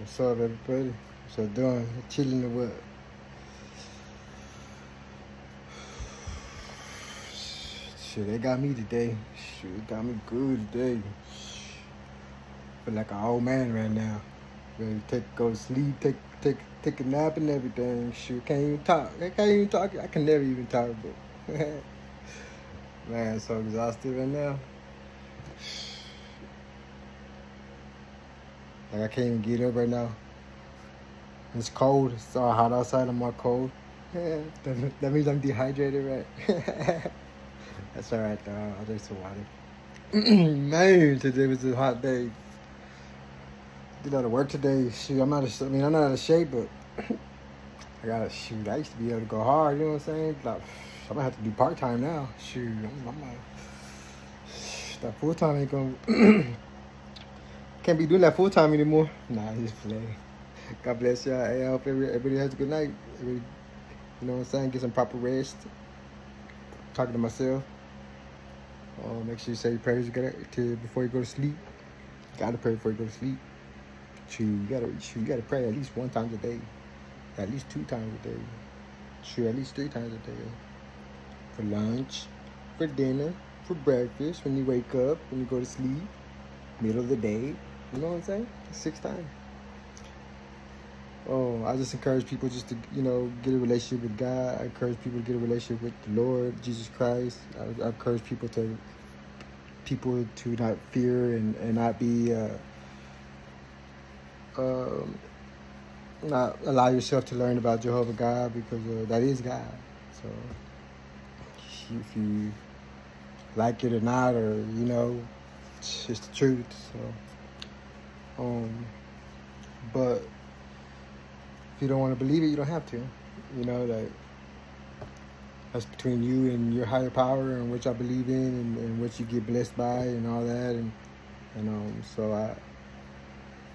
What's up, everybody? What's up doing? Chilling the what? Shit, they got me today. Shit, got me good today. Feel like an old man right now. Ready to take go to sleep, take take take a nap and everything. Shit, can't even talk. I can't even talk. I can never even talk, but man, so exhausted right now. Like I can't even get up right now. It's cold. It's all hot outside. I'm all cold. that, means I'm dehydrated, right? That's all right though. I'll drink some water. Man, today was a hot day. Did all the work today. Shoot, I'm not. A, I mean, I'm not out of shape, but I gotta shoot. I used to be able to go hard. You know what I'm saying? Like, I'm gonna have to do part time now. Shoot, I'm, I'm not. Uh, that full time ain't gonna. Can't be doing that full time anymore. Nah, just playing. God bless y'all. I hope everybody has a good night. Everybody, you know what I'm saying? Get some proper rest. Talking to myself. Uh, make sure you say your prayers to before you go to sleep. You gotta pray before you go to sleep. True, you gotta you gotta pray at least one time a day. At least two times a day. True, at least three times a day. For lunch, for dinner, for breakfast, when you wake up, when you go to sleep, middle of the day. You know what I'm saying? Six times. Oh, I just encourage people just to, you know, get a relationship with God. I encourage people to get a relationship with the Lord, Jesus Christ. I, I encourage people to people to not fear and, and not be uh, um, not allow yourself to learn about Jehovah God because uh, that is God. So if you like it or not, or you know, it's the truth. So, um, but if you don't want to believe it, you don't have to. You know, like that's between you and your higher power and which I believe in and, and what you get blessed by and all that. And and um, so I,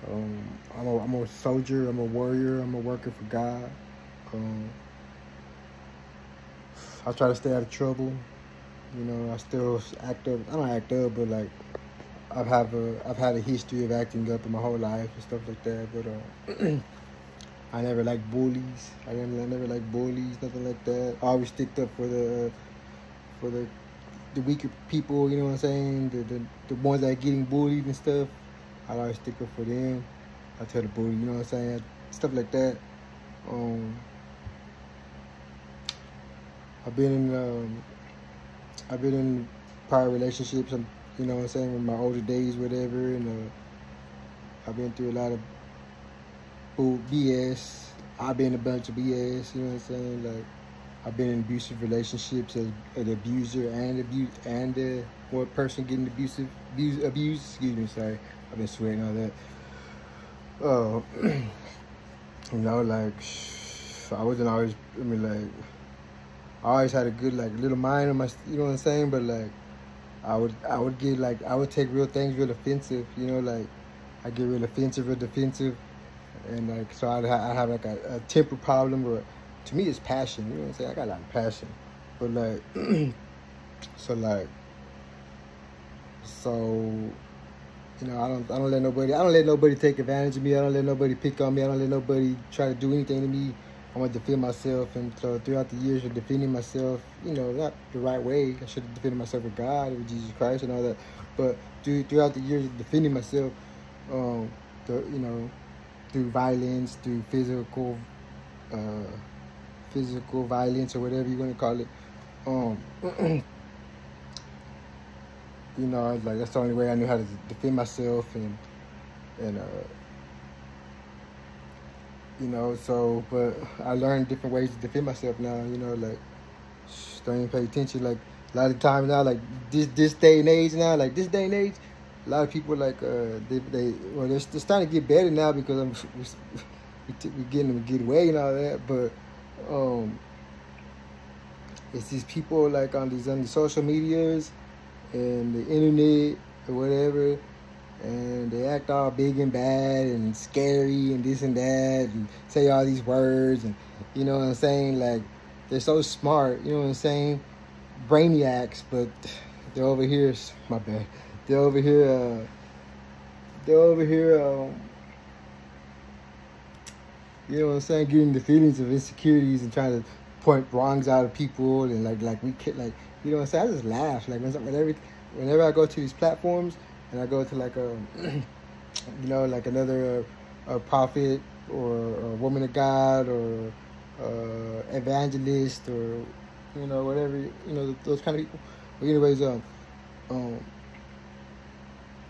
um, I'm a, I'm a soldier. I'm a warrior. I'm a worker for God. Um, I try to stay out of trouble. You know, I still act up. I don't act up, but like I've have a I've had a history of acting up in my whole life and stuff like that. But uh, I never liked bullies. I never I never liked bullies, nothing like that. I always sticked up for the for the the weaker people. You know what I'm saying? The the, the ones that are getting bullied and stuff. I always stick up for them. I tell the bully, you know what I'm saying? Stuff like that. Um, I've been in um, I've been in prior relationships. I'm, you know what I'm saying, in my older days, whatever, and uh, I've been through a lot of BS. I've been a bunch of BS. You know what I'm saying? Like I've been in abusive relationships as an abuser and abuse and the one person getting abusive abuse abused. Excuse me, sorry. I've been sweating all that. Oh, uh, you know, like I wasn't always. I mean, like I always had a good like little mind on my. You know what I'm saying? But like I would I would get like I would take real things real offensive. You know, like I get real offensive real defensive, and like so I'd, ha- I'd have like a, a temper problem or to me it's passion. You know what I'm saying? I got a lot of passion, but like so like so you know, I don't I don't let nobody I don't let nobody take advantage of me. I don't let nobody pick on me. I don't let nobody try to do anything to me. I want to defend myself, and so throughout the years of defending myself, you know, not the right way. I should have defended myself with God, with Jesus Christ, and all that. But through, throughout the years of defending myself, um, the, you know, through violence, through physical, uh, physical violence or whatever you want to call it, um, you know, like that's the only way I knew how to defend myself and and uh, you know, so but I learned different ways to defend myself now. You know, like don't even pay attention. Like a lot of times now, like this this day and age now, like this day and age, a lot of people like uh they they well they're, they're starting to get better now because I'm we, we getting them to get away and all that, but um. It's these people like on these on the social medias and the internet or whatever, and they act all big and bad and scary and this and that and say all these words and you know what I'm saying? Like they're so smart, you know what I'm saying? Brainiacs, but they're over here. My bad. They're over here. Uh, they're over here. Um, You know what I'm saying? Getting the feelings of insecurities and trying to point wrongs out of people and like like we kid like you know what I'm saying? I just laugh like whenever whenever I go to these platforms and I go to like a you know like another uh, a prophet or a woman of God or uh, evangelist or you know whatever you know those kind of people. But anyways, um, um,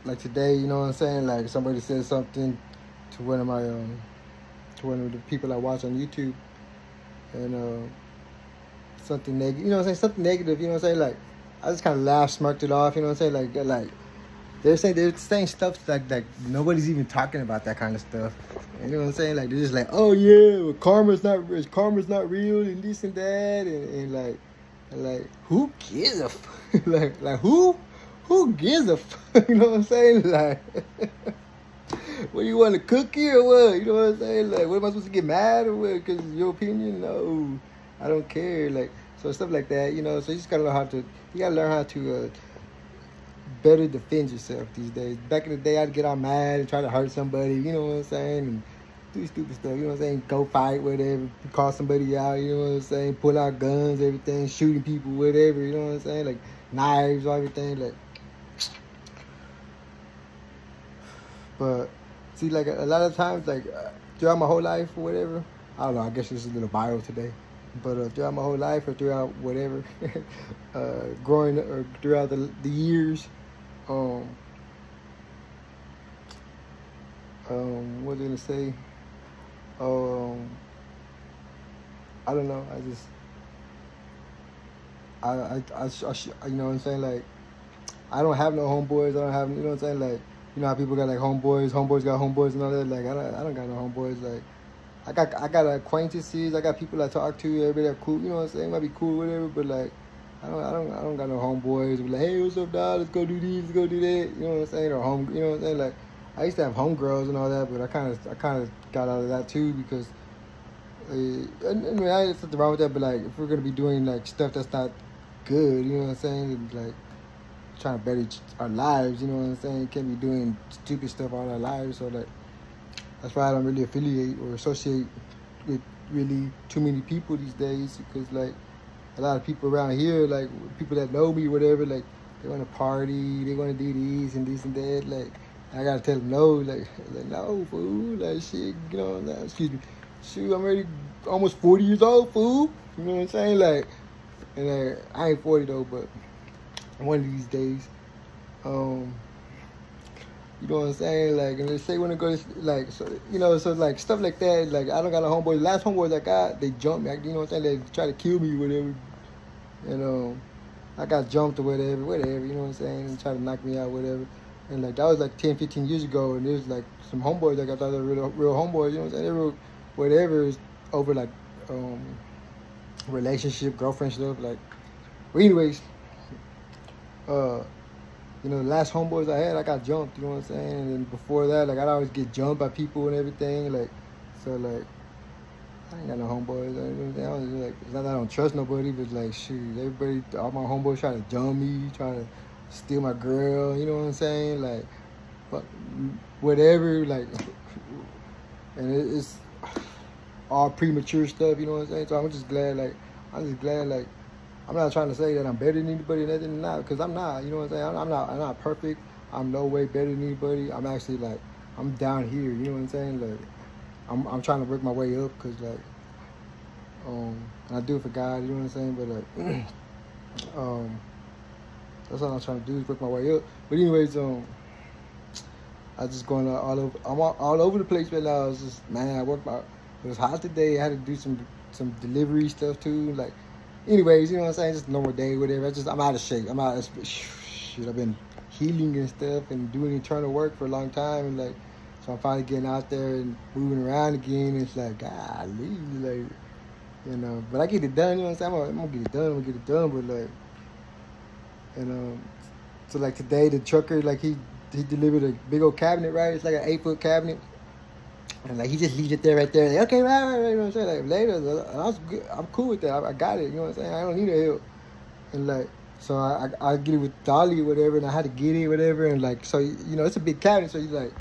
like today, you know what I'm saying? Like somebody said something to one of my um to one of the people I watch on YouTube, and uh, something negative. You know what I'm saying? Something negative. You know what I'm saying? Like I just kind of laughed, smirked it off. You know what I'm saying? Like like they're saying they're saying stuff like like nobody's even talking about that kind of stuff. You know what I'm saying? Like they're just like, oh yeah, well, karma's not karma's not real and this and that and, and like like who gives a f- like like who who gives a f- you know what I'm saying? Like what you want a cookie or what? You know what I'm saying? Like what am I supposed to get mad or what? Because your opinion? No, I don't care. Like so stuff like that. You know. So you just gotta learn how to. You gotta learn how to. Uh, better defend yourself these days. Back in the day, I'd get all mad and try to hurt somebody, you know what I'm saying? And do stupid stuff, you know what I'm saying? Go fight, whatever, call somebody out, you know what I'm saying? Pull out guns, everything, shooting people, whatever, you know what I'm saying? Like knives, everything, like. But see, like a, lot of times, like uh, throughout my whole life or whatever, I don't know. I guess this is a little viral today, but uh, throughout my whole life or throughout whatever, uh, growing or throughout the the years, um, um, what was I gonna say? Um, I don't know. I just, I, I, I, I, you know what I'm saying? Like, I don't have no homeboys. I don't have, you know what I'm saying? Like, you know how people got like homeboys, homeboys got homeboys and all that. Like, I don't, I don't got no homeboys. Like, I got, I got acquaintances. I got people I talk to. Everybody that cool. You know what I'm saying? Might be cool, whatever. But like, I don't, I don't, I don't got no homeboys. Be like, hey, what's up, dog? Let's go do these, let's go do that. You know what I'm saying? Or home, you know what I'm saying? Like, I used to have homegirls and all that, but I kind of, I kind of got out of that too because, uh, and, and I ain't nothing wrong with that. But like, if we're gonna be doing like stuff that's not good, you know what I'm saying? And, like, trying to better our lives, you know what I'm saying? Can't be doing stupid stuff all our lives. So like, that's why I don't really affiliate or associate with really too many people these days because like a lot of people around here, like people that know me, whatever, like they want to party, they want to do these and this and that. Like I gotta tell them no, like, like no, fool, like shit, you know, nah, excuse me, shoot, I'm already almost 40 years old, fool. You know what I'm saying? Like, and like, I ain't 40 though, but one of these days, um, you know what I'm saying? Like, and they say when it goes, like, so, you know, so like stuff like that. Like, I don't got a homeboy. last homeboys I got, they jumped me. You know what I'm saying? They try to kill me, whatever. You know, I got jumped or whatever, whatever. You know what I'm saying? And try to knock me out, whatever. And like that was like 10, 15 years ago. And there's like some homeboys like I thought they were real, real homeboys. You know what I'm saying? They were whatever over like um relationship, girlfriend stuff. Like, but anyways, uh you know, the last homeboys I had, I got jumped, you know what I'm saying? And before that, like, I'd always get jumped by people and everything. Like, so, like, I ain't got no homeboys. I don't, like, it's not that I don't trust nobody, but, like, shoot, everybody, all my homeboys trying to jump me, trying to steal my girl, you know what I'm saying? Like, but whatever, like, and it's all premature stuff, you know what I'm saying? So I'm just glad, like, I'm just glad, like, I'm not trying to say that I'm better than anybody or nothing, not because I'm not. You know what I'm saying? I'm not. I'm not perfect. I'm no way better than anybody. I'm actually like I'm down here. You know what I'm saying? Like I'm I'm trying to work my way up because like um I do it for God. You know what I'm saying? But like um that's all I'm trying to do is work my way up. But anyways, um I just going all over. I'm all, all over the place right now. I was just man. I worked my. It was hot today. I had to do some some delivery stuff too. Like anyways, you know what I'm saying? Just normal day, whatever. I just I'm out of shape. I'm out of shit. I've been healing and stuff and doing internal work for a long time and like so I'm finally getting out there and moving around again. It's like, golly, like, you know. But I get it done, you know what I'm saying? I'm gonna, get it done, I'm gonna get it done. But like, and um, so like today, the trucker, like he he delivered a big old cabinet, right? It's like an eight foot cabinet. And like he just leaves it there right there. Like, okay, right, right, right, you know what I'm saying? Like later, I was good. I'm cool with that. I, I, got it. You know what I'm saying? I don't need a help. And like, so I, I, I get it with Dolly or whatever, and I had to get it whatever, and like, so you know, it's a big cabinet, so you're like,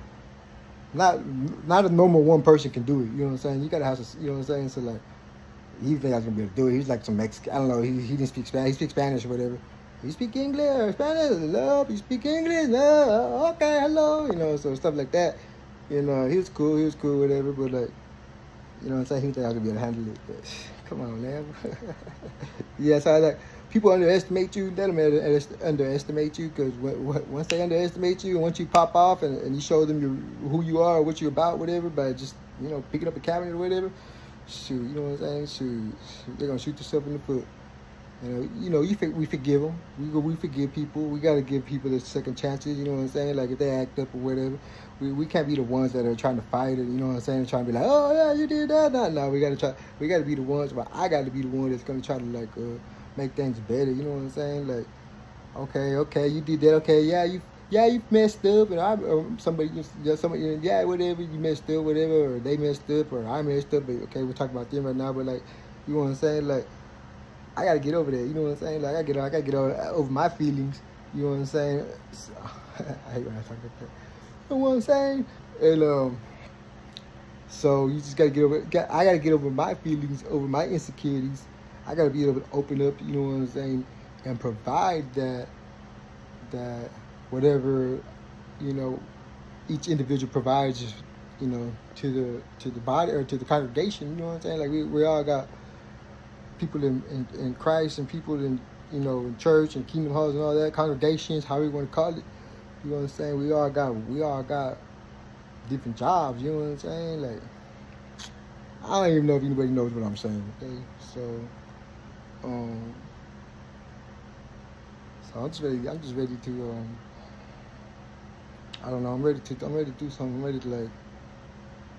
not not a normal one person can do it. You know what I'm saying? You gotta have, some, you know what I'm saying? So like, he think I was gonna be able to do it. He's like some Mexican. I don't know. He, he didn't speak Spanish. He speaks Spanish or whatever. You speak English, Spanish, love. You speak English, no. Okay, hello. You know, so stuff like that. You know, he was cool. He was cool, whatever. But like, you know what I'm saying? He thought I was gonna be able to handle it. But come on, man. yeah, so I like people underestimate you. Let them underestimate you because once they underestimate you, and once you pop off and, and you show them your, who you are, what you're about, whatever, by just you know picking up a cabinet or whatever, shoot, you know what I'm saying? Shoot, they're gonna shoot yourself in the foot. You know, you know, you we forgive them. We we forgive people. We gotta give people the second chances. You know what I'm saying? Like if they act up or whatever, we, we can't be the ones that are trying to fight it. You know what I'm saying? Trying to be like, oh yeah, you did that. No, no, we gotta try. We gotta be the ones. But I gotta be the one that's gonna try to like. Uh, make things better. You know what I'm saying? Like, okay, okay, you did that. Okay, yeah, you yeah you messed up, and I somebody just somebody yeah whatever you messed up, whatever, or they messed up, or I messed up. But okay, we're talking about them right now. But like, you know what I'm saying? Like, I gotta get over that. You know what I'm saying? Like, I get I gotta get over, over my feelings. You know what I'm saying? So, I hate when I talk like that. You know what I'm saying? And um. So you just gotta get over. I gotta get over my feelings, over my insecurities, I gotta be able to open up, you know what I'm saying, and provide that that whatever, you know, each individual provides, you know, to the to the body or to the congregation. You know what I'm saying? Like we, we all got people in, in, in Christ and people in you know in church and kingdom halls and all that congregations, how we want to call it. You know what I'm saying? We all got we all got different jobs. You know what I'm saying? Like I don't even know if anybody knows what I'm saying. Okay, so. Um, so I'm just ready. I'm just ready to. Um, I don't know. I'm ready to. I'm ready to do something. I'm ready to like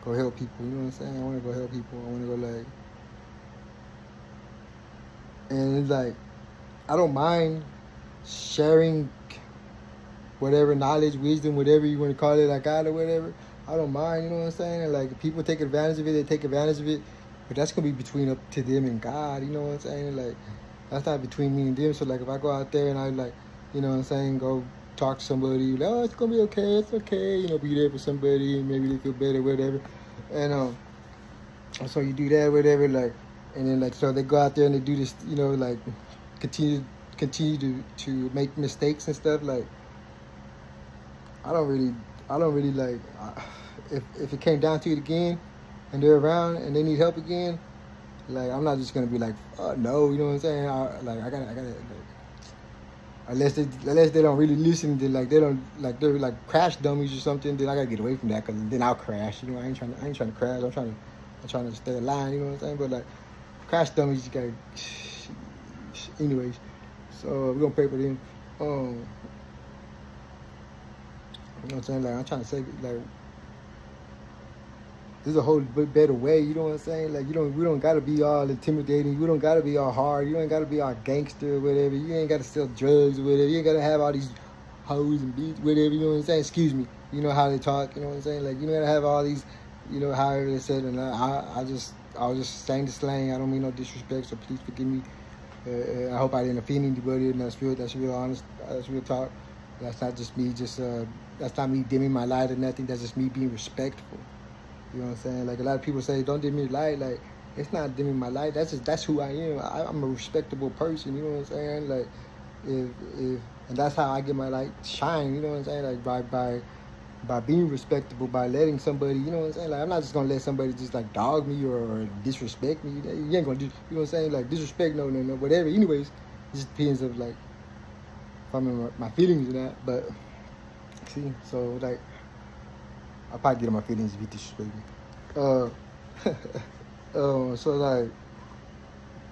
go help people. You know what I'm saying? I want to go help people. I want to go like, and it's like, I don't mind sharing whatever knowledge, wisdom, whatever you want to call it, like God or whatever. I don't mind. You know what I'm saying? And like people take advantage of it. They take advantage of it but that's gonna be between up to them and God. You know what I'm saying? Like that's not between me and them. So like if I go out there and I like, you know what I'm saying, go talk to somebody, like, oh it's gonna be okay, it's okay, you know, be there for somebody maybe they feel better, whatever. And um so you do that, whatever, like and then like so they go out there and they do this, you know, like continue continue to, to make mistakes and stuff, like I don't really I don't really like if if it came down to it again and they're around and they need help again, like I'm not just gonna be like, oh no, you know what I'm saying? I, like I gotta, I gotta. Like, unless they unless they don't really listen, then like they don't like they're like crash dummies or something. Then I gotta get away from that because then I'll crash. You know, I ain't trying to I ain't trying to crash. I'm trying to I'm trying to stay alive. You know what I'm saying? But like crash dummies, you gotta. Anyways, so we're gonna pay for them. Um, you know what I'm saying? Like I'm trying to say like there's a whole better way. You know what I'm saying? Like you don't, we don't gotta be all intimidating. We don't gotta be all hard. You ain't gotta be all gangster or whatever. You ain't gotta sell drugs or whatever. You ain't gotta have all these hoes and beats, whatever. You know what I'm saying? Excuse me. You know how they talk. You know what I'm saying? Like you gotta have all these, you know, however they said. And I, I just, I was just saying the slang. I don't mean no disrespect, so please forgive me. Uh, uh I hope I didn't offend anybody. And that's real. That's real honest. That's real talk. That's not just me. Just uh, that's not me dimming my light or nothing. That's just me being respectful. You know what I'm saying? Like a lot of people say, don't dim your light. Like it's not dimming my light. That's just that's who I am. I, am a respectable person. You know what I'm saying? Like if if and that's how I get my light shine. You know what I'm saying? Like by by by being respectable, by letting somebody, you know what I'm saying? Like I'm not just gonna let somebody just like dog me or, or disrespect me. You ain't gonna do, you know what I'm saying? Like disrespect, no, no, no, whatever. Anyways, it just depends of like if I'm in my, feelings or not. But see, so like I probably get on my feelings if you disrespect me. Uh, uh, so like,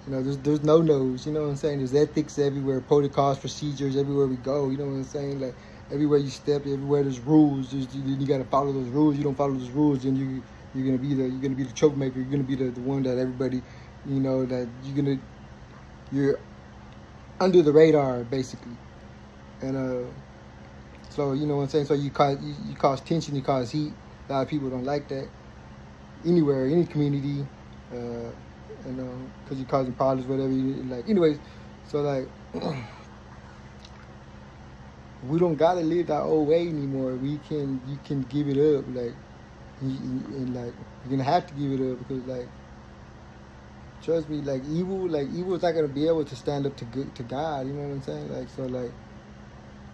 you know, there's there's no nos. You know what I'm saying? There's ethics everywhere, protocols, procedures everywhere we go. You know what I'm saying? Like everywhere you step, everywhere there's rules. There's, you, you got to follow those rules. You don't follow those rules, and you you're gonna be the you're gonna be the choke maker. You're gonna be the, the one that everybody, you know, that you're gonna you're under the radar basically, and uh so you know what I'm saying. So you cause you, you cause tension, you cause heat. A lot of people don't like that. Anywhere, any community, uh, you know, because you're causing problems, whatever. You, like, anyways, so like, we don't gotta live that old way anymore. We can, you can give it up. Like, and, and, like you're gonna have to give it up because like trust me, like evil, like evil is not gonna be able to stand up to good to God. You know what I'm saying? Like so, like,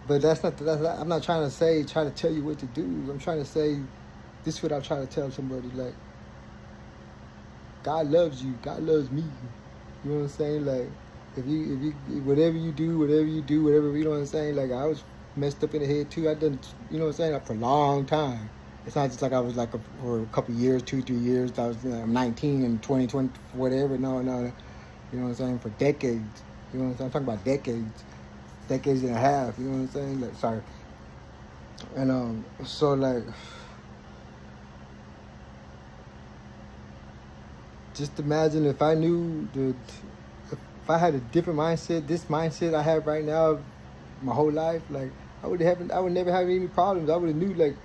but that's not. That's not, I'm not trying to say try to tell you what to do. I'm trying to say this is what I'm trying to tell somebody. Like, God loves you. God loves me. You know what I'm saying? Like, if you if you whatever you do, whatever you do, whatever you know what I'm saying. Like, I was messed up in the head too. I done you know what I'm saying like, for a long time. It's not just like I was like a, for a couple years, two, three years. I was you know, 19 and 20, 20, whatever. No, no, you know what I'm saying? For decades. You know what I'm saying? I'm talking about decades, decades and a half. You know what I'm saying? Like, sorry. And um, so like, just imagine if I knew the, if I had a different mindset, this mindset I have right now, my whole life, like I would have, I would never have any problems. I would have knew like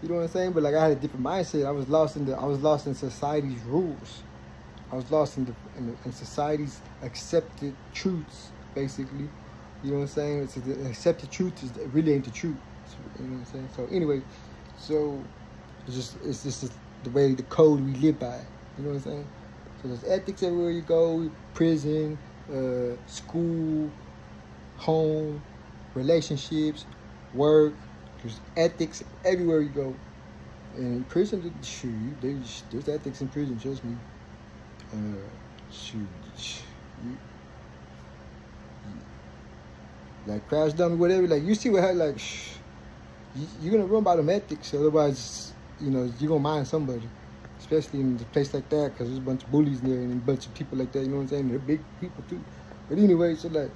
you know what I'm saying? But like I had a different mindset. I was lost in the I was lost in society's rules. I was lost in the in, the, in society's accepted truths, basically. You know what I'm saying? It's the accepted truth is really ain't the truth. You know what I'm saying? So anyway, so it's just it's just the way the code we live by. You know what I'm saying? So there's ethics everywhere you go, prison, uh, school, home, relationships, work, there's ethics everywhere you go. And in prison, shoot, there's, there's ethics in prison, trust me. Uh, shoot, like crash dummy, whatever. Like you see what had like, shh, you, you're gonna run by them ethics. Otherwise, you know you're gonna mind somebody, especially in a place like that, because there's a bunch of bullies there and a bunch of people like that. You know what I'm saying? They're big people too. But anyway, so like,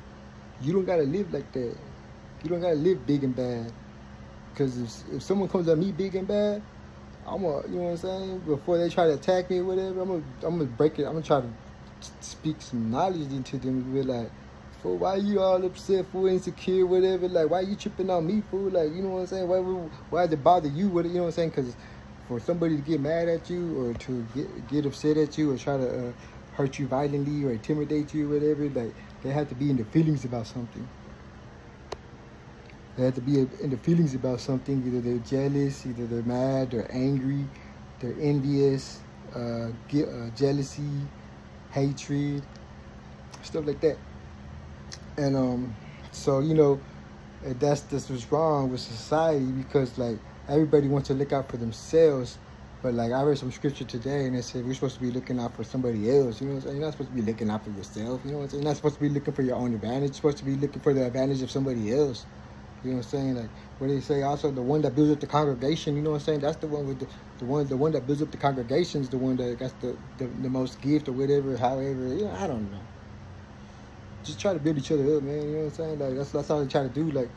you don't gotta live like that. You don't gotta live big and bad. Because if, if someone comes at me big and bad, I'm gonna, you know what I'm saying? Before they try to attack me or whatever, I'm gonna, I'm gonna break it. I'm gonna try to speak some knowledge into them and be like, fool, why you all upset, fool, insecure, whatever? Like, why you tripping on me, fool? Like, you know what I'm saying? Why, why does it bother you? What, you know what I'm saying? Because for somebody to get mad at you or to get, get upset at you or try to uh, hurt you violently or intimidate you or whatever, like, they have to be in the feelings about something. They have to be in the feelings about something. Either they're jealous, either they're mad, they're angry, they're envious, uh, get, uh, jealousy, hatred, stuff like that. And um, so you know, that's that's what's wrong with society because like everybody wants to look out for themselves. But like I read some scripture today and it said we're supposed to be looking out for somebody else. You know what I'm saying? You're not supposed to be looking out for yourself. You know what I'm saying? You're not supposed to be looking for your own advantage. You're supposed to be looking for the advantage of somebody else. You know what I'm saying? Like what they say also the one that builds up the congregation, you know what I'm saying? That's the one with the, the one the one that builds up the congregation is the one that got the, the, the most gift or whatever, however, you know, I don't know. Just try to build each other up, man. You know what I'm saying? Like that's that's all they try to do. Like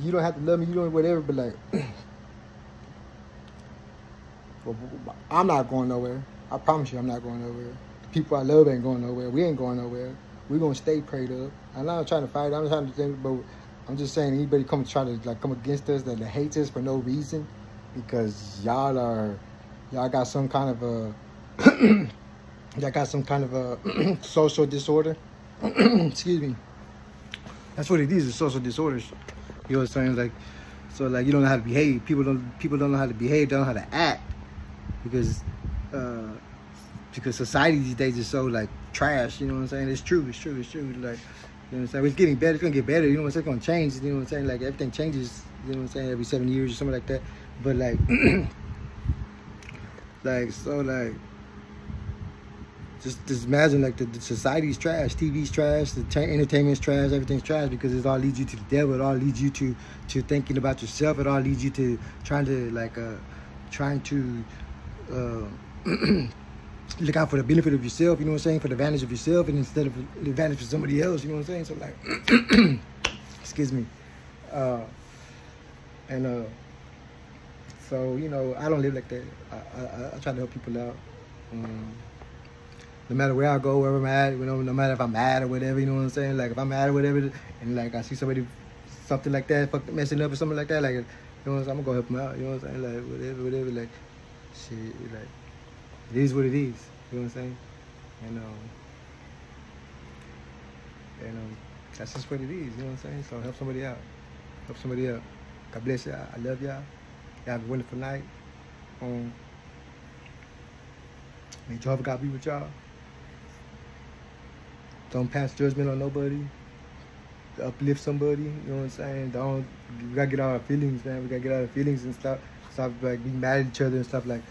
you don't have to love me, you don't whatever, but like I'm not going nowhere. I promise you I'm not going nowhere. The people I love ain't going nowhere. We ain't going nowhere. We're gonna stay prayed up. I'm not trying to fight. I'm trying to think, but I'm just saying anybody come try to like come against us that hates us for no reason because y'all are y'all got some kind of a y'all got some kind of a social disorder. Excuse me. That's what it is, it's social disorders. You know what I'm saying? Like so like you don't know how to behave. People don't people don't know how to behave, don't know how to act. Because uh because society these days is so like trash, you know what I'm saying? It's true, it's true, it's true. Like you know what I'm saying? It's getting better. It's gonna get better. You know what I'm saying? It's gonna change. You know what I'm saying? Like everything changes. You know what I'm saying? Every seven years or something like that. But like, like so like, just just imagine like the, the society's trash, TV's trash, the entertainment's trash, everything's trash because it all leads you to the devil. It all leads you to to thinking about yourself. It all leads you to trying to like uh trying to. Uh, look out for the benefit of yourself, you know what I'm saying, for the advantage of yourself and instead of the advantage of somebody else, you know what I'm saying? So like excuse me. Uh and uh so, you know, I don't live like that. I, I, I try to help people out. Um, no matter where I go, wherever I'm at, you know, no matter if I'm mad or whatever, you know what I'm saying? Like if I'm mad or whatever and like I see somebody something like that, fuck messing up or something like that, like you know what I'm saying, I'm gonna go help them out, you know what I'm saying? Like whatever, whatever, like shit, like it is what it is. You know what I'm saying? And um, and um, that's just what it is. You know what I'm saying? So help somebody out. Help somebody out. God bless y'all. I love y'all. Y'all have a wonderful night. Um, may Jehovah God be with y'all. Don't pass judgment on nobody. Uplift somebody. You know what I'm saying? Don't. We gotta get out our feelings, man. We gotta get out our feelings and stuff. Stop like being mad at each other and stuff like,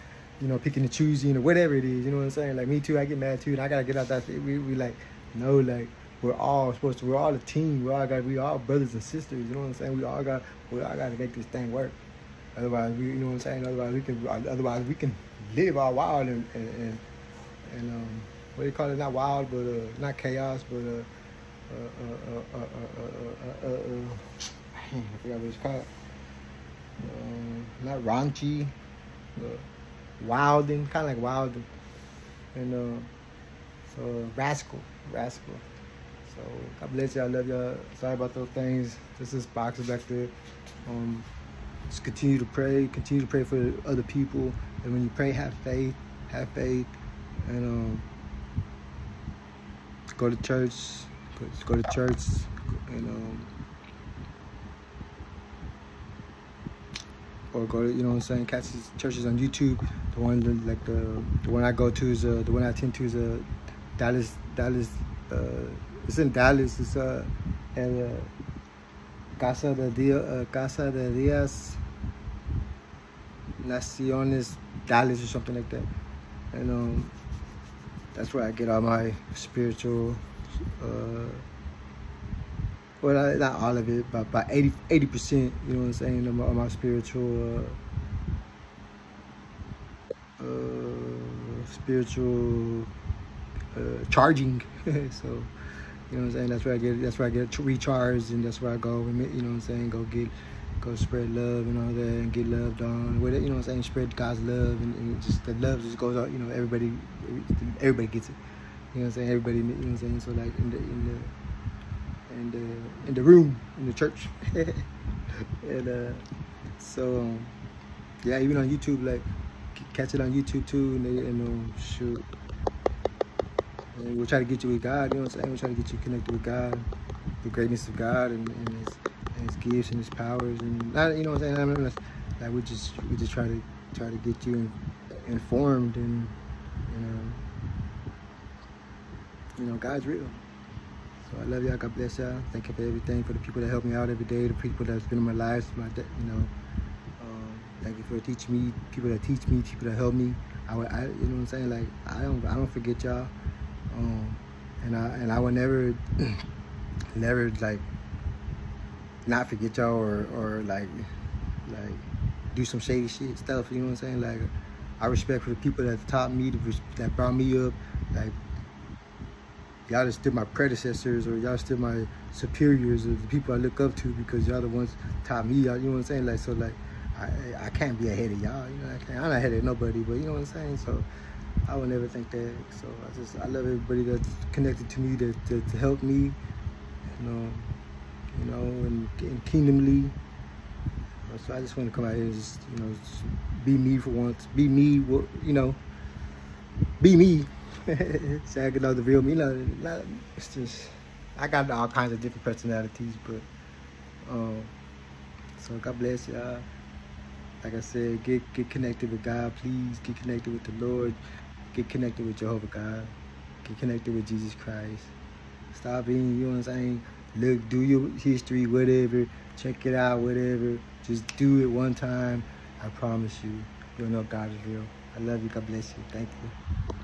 you know, picking and choosing or whatever it is. You know what I'm saying? Like me too. I get mad too, and I gotta get out that. We, we like, no, like we're all supposed to. We're all a team. We all got. We all brothers and sisters. You know what I'm saying? We all got. We all got to make this thing work. Otherwise, we. You know what I'm saying? Otherwise, we can. Otherwise, we can live all wild and and and, and um, what do you call it? Not wild, but uh, not chaos, but uh, uh, uh, uh, uh, uh, uh, uh, uh, I forgot what it's called. Um, not raunchy, uh, wilding, kind of like wilding, and uh, so rascal, rascal. So God bless you. I love y'all. Sorry about those things. This is boxing back there. Um, just continue to pray. Continue to pray for other people. And when you pray, have faith. Have faith. And um, go to church. Go, go to church. And um, or go to you know what I'm saying. Catch churches on YouTube. The one like the the one I go to is uh, the one I attend to is uh, Dallas Dallas. Uh, it's in Dallas. It's uh, at uh, Casa de Dia, uh, Casa de Dias Naciones Dallas or something like that. And um, that's where I get all my spiritual. Uh, well, not all of it, but about 80 percent. You know what I'm saying? Of my, my spiritual, uh, spiritual uh, charging. so you know what I'm saying? That's where I get that's where I get recharged and that's where I go, you know what I'm saying, go get go spread love and all that and get loved on. With it, you know what I'm saying, spread God's love and, and just the love just goes out, you know, everybody everybody gets it. You know what I'm saying? Everybody you know what I'm saying? So like in the in the in the in the room, in the church. and uh so um, yeah, even on YouTube like catch it on YouTube too and, they, and um, shoot and we'll try to get you with God, you know what I'm saying? We'll try to get you connected with God, the greatness of God and, and, his, and his gifts and his powers and not, you know what I'm saying? I mean, like we just we just try to try to get you in, informed and you know you know God's real. So I love y'all. God bless y'all. Thank you for everything. For the people that help me out every day, the people that's been in my lives, my you know. Thank you for teaching me. People that teach me, people that help me. I, I you know what I'm saying? Like I don't I don't forget y'all. Um, and I and I would never, never like not forget y'all or or like like do some shady shit stuff. You know what I'm saying? Like I respect for the people that taught me, that brought me up. Like y'all are still my predecessors or y'all still my superiors or the people I look up to because y'all the ones taught me. You know what I'm saying? Like so like. I, I can't be ahead of y'all, you know. I can't, I'm not ahead of nobody, but you know what I'm saying. So I would never think that. So I just I love everybody that's connected to me to, to, to help me, you know, you know, and, and kingdomly. So I just want to come out here and just you know just be me for once, be me, you know, be me. so I can know the real me. Like, it's just I got all kinds of different personalities, but um, so God bless y'all. Like I said, get get connected with God, please. Get connected with the Lord. Get connected with Jehovah God. Get connected with Jesus Christ. Stop being, you know what I'm saying? Look, do your history, whatever. Check it out, whatever. Just do it one time. I promise you, you'll know God is real. I love you. God bless you. Thank you.